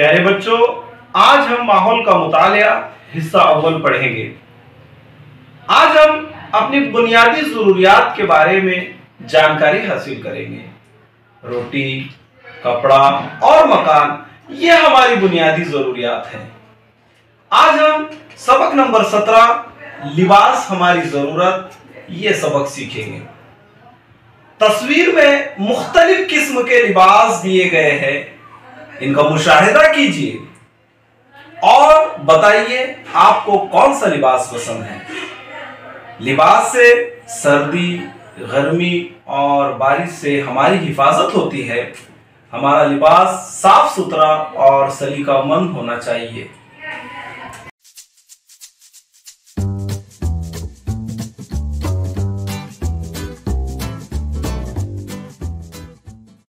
प्यारे बच्चों, आज हम माहौल का मुतालिया हिस्सा अव्वल पढ़ेंगे। आज हम अपनी बुनियादी जरूरियात के बारे में जानकारी हासिल करेंगे। रोटी, कपड़ा और मकान, ये हमारी बुनियादी जरूरियात हैं। आज हम सबक नंबर सत्रह, लिबास हमारी ज़रूरत, ये सबक सीखेंगे। तस्वीर में मुख्तलिफ़ किस्म के लिबास दिए गए हैं। इनका मुशाहिदा कीजिए। और बताइए आपको कौन सा लिबास पसंद है? लिबास से सर्दी, गर्मी और बारिश से हमारी हिफाजत होती है। हमारा लिबास साफ़ सुथरा और सलीका मंद होना चाहिए।